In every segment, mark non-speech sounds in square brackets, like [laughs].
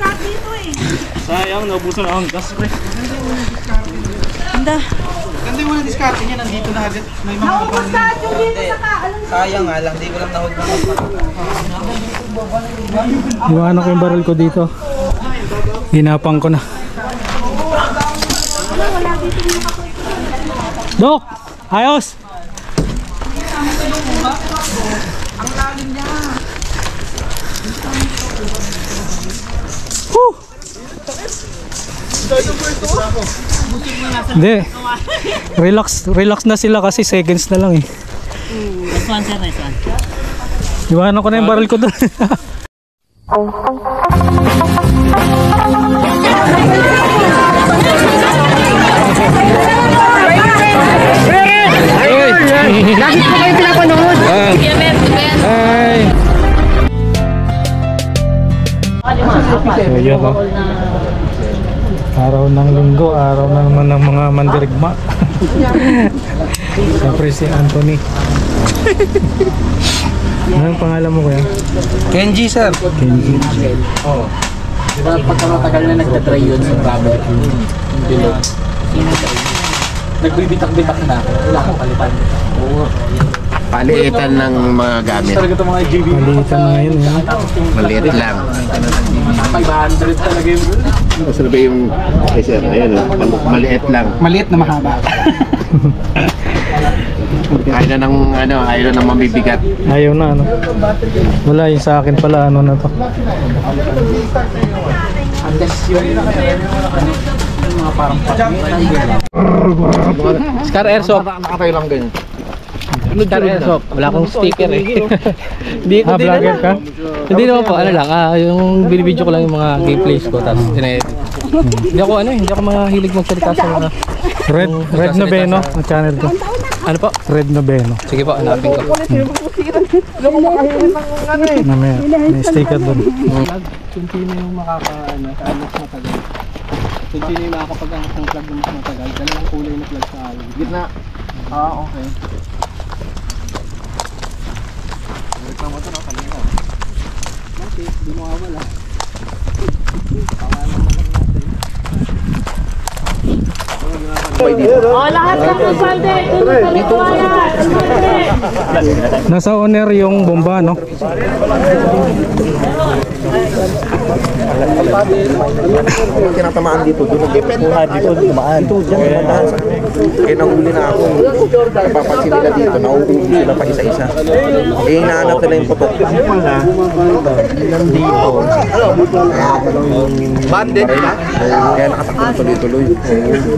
discard dito eh. Sayang, naubusan na ang gas pre. Handa. Ganda yung mga diskarte niya, nandito na agad. May mga Naubos lahat yung dito sa ka. Alam mo. Sayang nga lang, di ko lang nahod Iwanan ko yung baril ko dito. Ginapang ko na. Dok! Ayos! Whew! Hindi. Relax, relax na sila kasi seconds na lang eh. Nice one sir, nice one. Iwanan ko na yung baril ko doon. Lagi [laughs] ng mga mandirigma. [laughs] Siyempre si Anthony. Anong pangalan mo kuya? Kenji, sir. Kenji. Diba pagka matagal na nagtatry yun sa rubber bilog. Nagbibitak-bitak na. Wala kang palitan. Paliitan ng mga gamit. Talaga itong mga JB. Maliitan na ngayon. eh. Maliit lang. 500 talaga yun. Gusto ba yung okay sir? Maliit lang. Maliit na mahaba. [laughs] Ayaw na ng ano, ayaw na ng mamibigat. Ayaw na ano. Wala yung sa akin pala ano na to. Unless yun. Yung mga parang Scar Airsoft. Nakatayo lang ganyan. Scar Airsoft. Wala akong sticker eh. [laughs] Hindi ko ah, vlogger ka? Hindi naman po, ano lang, ah, yung binibidyo ko lang yung mga gameplays ko, tapos ina-edit. Hindi ako ano, eh, hindi ako mahilig magsalita sa mga... Red, Red Noveno ang channel ko. Ano po? Red Noveno. Sige po, hanapin ko. Na may, may sticker doon. Kung sino yung makaka, ano, sa alos matagal. Kung sino yung makakapag-angat ng plug na mas matagal. Dalawang kulay na plug sa alos. Gitna. Ah, okay. Bakit? Di mawawala. Oh, lahat ng kumpante. Tulog sa likwayan. Nasa owner yung bomba, no? Tinatamaan dito. Dito, dito, tumaan. Dito, dyan, tumaan. Kaya nahuli na ako. Napapansin nila dito, nauuwi sila pa isa-isa. Eh, hinahanap nila yung putok. Nandito. Bandit? Kaya nakatakbo tuloy-tuloy.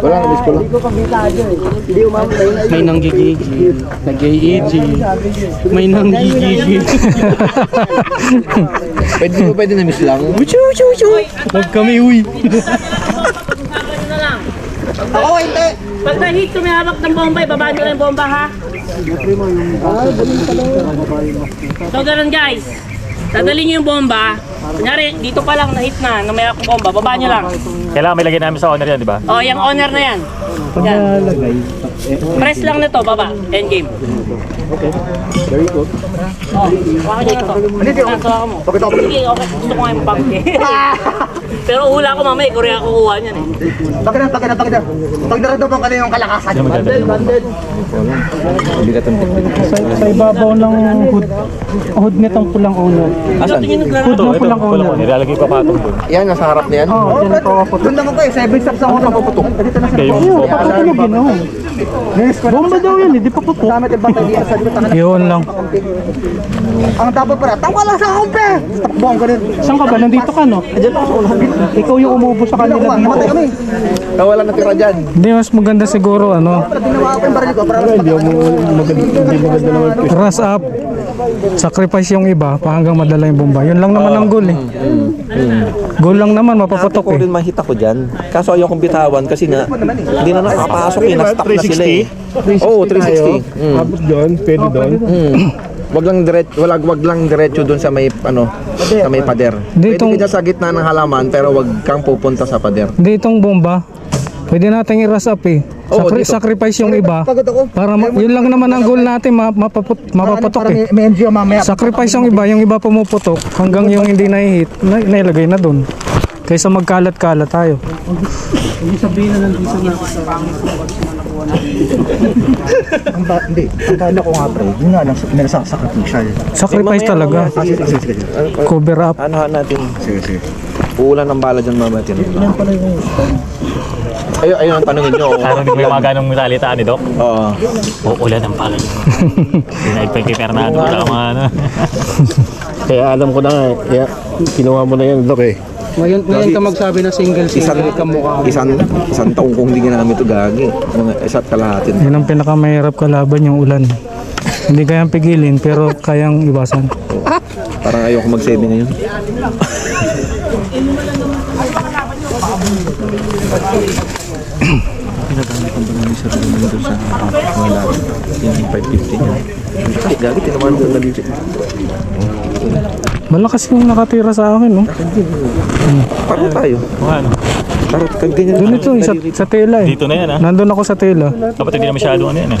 Wala na, ko lang. May nanggigigi, nag-AEG, may nanggigigi. Pwede ko pwede na miss lang. Huwag kami, uy. Pag na-hit ko may hawak ng bomba, ibaba nyo lang yung bomba ha. So ganun guys. Dadalhin nyo yung bomba. Kunyari, dito pa lang na-hit na, na may hawak ng bomba, baba nyo lang. Kailangan may lagay namin sa owner yan, di ba? Oh, yung owner na yan. Yan. Press lang nito, baba. End game. Okay. Very good. Oh, na to. Ano ito? mo. Sige, okay. Gusto ko nga yung pang [laughs] Pero hula ko mamaya, Korea kukuha niyan eh. Bakit na, bakit na, bakit na? Pag naradobang ka na yung kalakasan. Banded, banded. Sa, sa ibabaw ng hood, hood nitong pulang owner. Asan? Hood ng pulang owner. Nilalagay pa patong doon. Yan, nasa harap na yan. Oo, oh, dyan ito ako. Doon naman kayo, seven steps ako sa puputok. Dito na sa Kayo Ayun, papatulogin oh. Bomba daw yan, hindi pa po. Damit yung bantay diyan sa dito. Yun lang. Ang dapat pala, tawa lang sa kumpe! Takbo ang ganun. Saan ka ba? Nandito ka, no? Diyan ako. Ikaw yung umubo sa kanila dito. kami. Wala na tira dyan. Hindi, mas maganda siguro, ano? Baril ko para mas Rush up. Sacrifice yung iba pa hanggang madala yung bomba. Yun lang naman ang goal eh. Goal lang naman mapapatok ko eh. rin mahita ko dyan. Kaso ayaw kong bitawan kasi nga, hindi na nakapasok eh. Na-stuck na sila eh. Oo, 360. Mm. Abot doon, pwede doon. Mm. Wag lang diretso, wag, wag lang diretso doon sa may ano, sa may pader. Pwede Ditong- ka dyan sa gitna ng halaman pero wag kang pupunta sa pader. Hindi itong bomba. Pwede nating i-rush up eh. Oo, Sacri- dito. sacrifice yung iba. Pagod ako. Para ma- yun lang naman ang goal natin ma- mapaput- mapapatok Para eh. may, may NGO mamaya. Sacrifice yung iba, yung iba pumuputok hanggang yung hindi na-hit, na nailagay na doon. Kaysa magkalat-kalat tayo. [laughs] Ang ba, hindi. Ang kala ko nga pre, yun nga lang sa pinasasakripisal. Sacrifice talaga. Ah, sige, sige, sige. sige. Cover up. Ano natin? Sige, sige. Uulan ng bala dyan mamaya tin. Ayun, ayun ang tanongin nyo. [laughs] Ano hindi mo yung mga ganong salitaan ni Doc? Oo. Uulan ang pala. Pinagpay Fernando wala ka mga ano. [laughs] Kaya alam ko na nga, eh. kaya kinuha mo na yan, Dok eh. Ngayon, ngayon ka magsabi na single Isang, single ka mukha. isang, isang taong kung hindi ginamit ito gagi. Mga isa't kalahatin. Yun ang pinakamahirap kalaban yung ulan. Hindi kayang pigilin pero kayang iwasan. Parang ayoko mag-saving ngayon. Pinagamit ang bangang sa rin doon sa mga. Yung 550 niya. Ay, gagi, tinamaan doon na dito. Malakas yung nakatira sa akin, no? Paano tayo? Kung ano, Taro, kag ganyan. Doon ito, sa, sa tela eh. dito na yan ha. Nandun ako sa tela. Dapat hindi na masyado ano yan eh.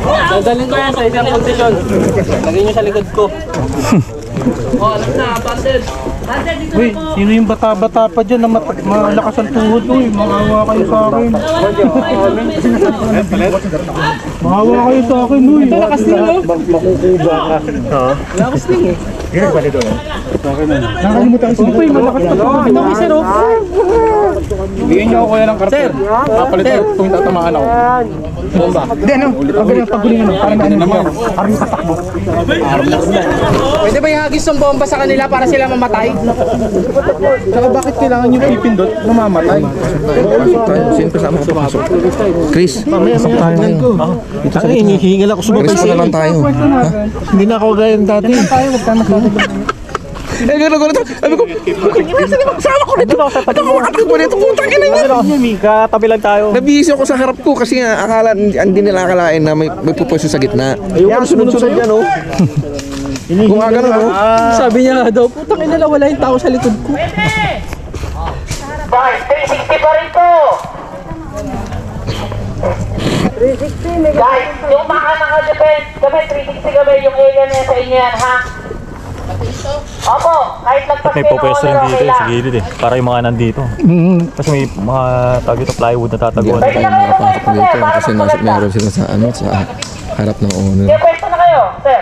Dadalhin ko yan sa isang position. Lagay nyo sa likod ko. [laughs] Oh, alam na, banded. Banded, dito Uy, na po. sino yung bata-bata pa dyan na mat- malakas ang tuhod? Uy, maawa kayo sa akin. Maawa kayo sa akin, uy. Malakas din, no? Nakalimutan ko siya. Uy, malakas tuhod. Ito, may sir, oh. Bigyan niyo ako kuya ng karton. Papalit ako kung tatamaan ako. Bomba. Hindi, ano? Pagguling, pagguling, ano? Para may ano. Para may tatakbo. Pwede ba ihagis yung bomba sa kanila para sila mamatay? Saka bakit kailangan yung ipindot mamamatay? Pasok tayo. Sino kasama ko papasok? Chris. Pasok tayo ngayon. Ang hinihingal ako Chris pa na lang tayo. Hindi na ako gaya dati. Eh, gano'n, gano'n. Sabi ko, sama ko nito. Ito ko, ito ko nito. Putang ina niya. Mika, tabi lang tayo. Nabihis ako sa harap ko kasi nga akala hindi nila akalain na may, may pupwesto sa gitna. Ayun, sunod-sunod yan, oh. Kung nga ganun, oh. Sabi niya nga daw, putang ina na wala yung tao sa likod ko. Guys, 360 pa rin to. 360 Guys, yung mga naka-defend, kami 360 kami, yung area na sa inyo yan, ha? Opo, kahit At nagpas may pupwesto rin dito eh, sa gilid eh. Para yung mga nandito. Mm, Kasi may mga tawag dito plywood na tataguan. Pwede na kayo pumwesto, sir, para mas maganda. sila sa ano, sa harap ng owner. Sige, pwesto na kayo, sir.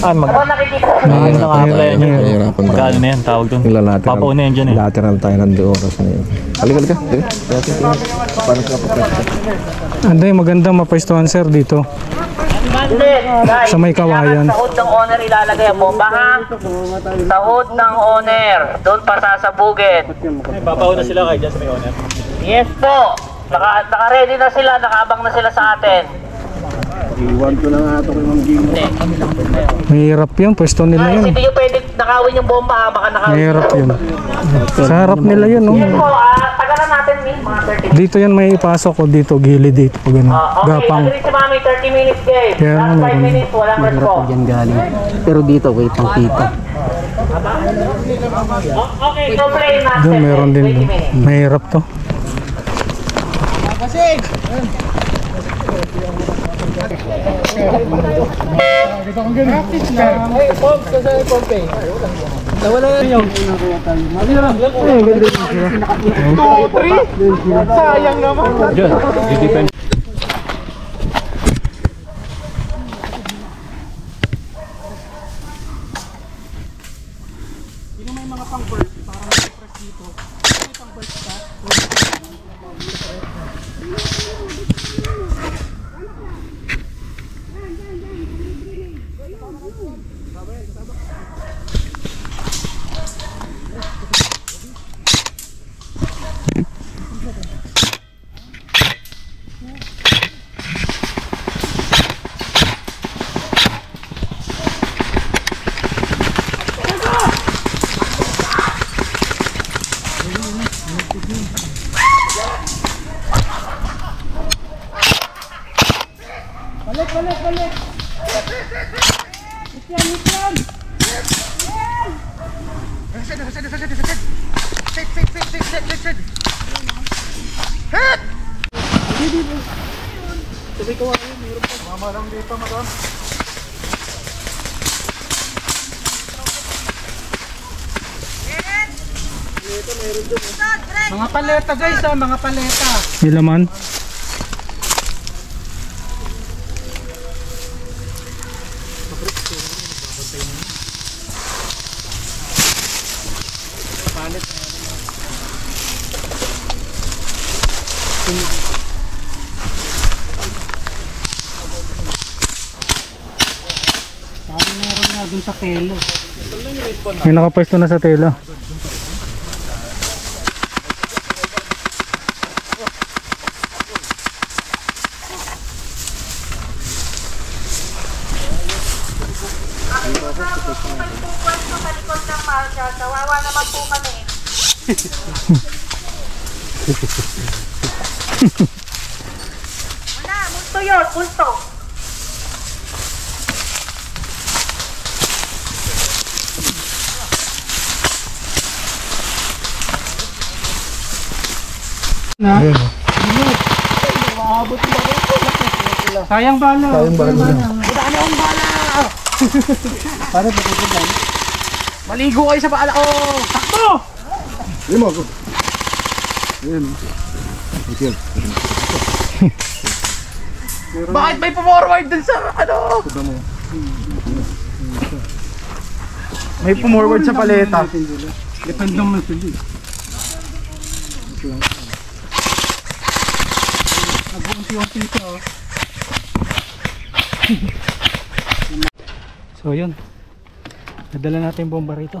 Ah, mag Ako nakikita. ayos na nga pala yan tayo. Magkano na yan, tawag doon. Yung lateral. Papaw na yan dyan eh. Lateral tayo ng oras na yun. Halika, halika. Halika. Tingnan. Paano sila papwesto? Anday, maganda mapwestuhan sir dito. Sa may kawayan. Sa hood ng owner ilalagay ang bomba, ha? Sa hood ng owner. Doon pa sasabugin. Papaw na sila kayo dyan sa may owner. Yes po. Naka, naka-ready na sila, nakaabang na sila sa atin. Iwan ko na nga ito kay Ma'am Gino. Hindi. Mahirap yun, pwesto nila Guys, yun. hindi nyo pwede nakawin yung bomba ha, baka nakawin. Mahirap yun. Sa harap nila yun, no? Yes po, ah, tagalan natin ni mga 30 minutes. Dito yan may ipasok ko dito, gilid dito, pag ano, Ah, okay, gapang. agree si Mami, 30 minutes game. Kaya Last naman, 5 minutes, walang response. Yan galing. Pero dito, wait ang kita. O- Okay, so play master. Doon meron din 20 doon. minutes. Mahirap to. Nawala na yun. may mga pang burst, parang press dito. May pang burst ka. Mga paleta guys ah, mga paleta. May laman. Sabi meron nga dun sa telo. May nakapwesto na sa tela. Kawawa naman po kami. Wala, multo yun, multo. Sayang bala. Sayang [laughs] Maligo kayo sa baala ko! Sakto! Hindi o. [laughs] Bakit may pumorward dun sa ano? May pumorward sa paleta. Depende naman. Nag-unti-unti siya. oh. So yun. Nadala natin yung bomba rito.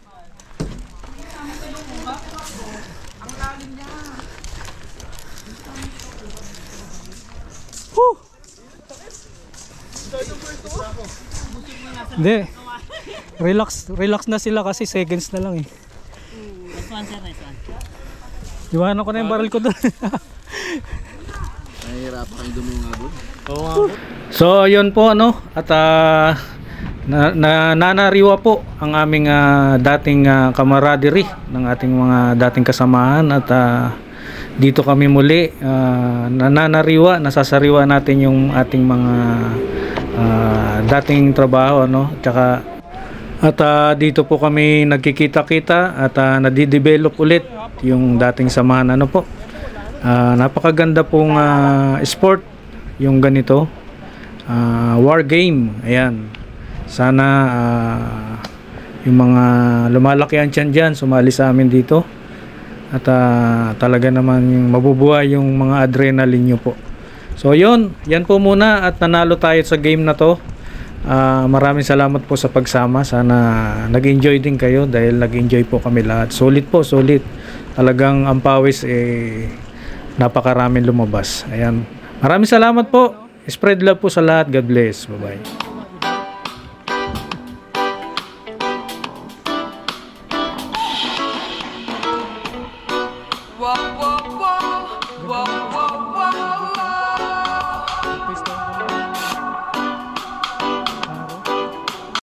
Hindi. Relax, relax na sila kasi seconds na lang eh. Nice one, sir. Nice one. Iwanan ko na yung barrel ko doon. So, yun po ano at ah, na, na, nanariwa po ang aming ah, dating ah, camaraderie ng ating mga dating kasamahan at ah, dito kami muli ah, nananariwa, nasasariwa natin yung ating mga ah, dating trabaho no. Tsaka at ah, dito po kami nagkikita-kita at uh, nadidevelop ulit yung dating samahan ano po. Ah, napakaganda pong ah, sport yung ganito. Ah, war game. Ayan. Sana ah, yung mga lumalaki ang tiyan dyan, sumali sa amin dito. At ah, talaga naman mabubuhay yung mga adrenaline nyo po. So yun, yan po muna at nanalo tayo sa game na to. Ah, maraming salamat po sa pagsama. Sana nag-enjoy din kayo dahil nag-enjoy po kami lahat. Solid po, solid. Talagang ang pawis eh napakaraming lumabas. Ayan. Maraming salamat po. Spread love po sa lahat. God bless. Bye-bye.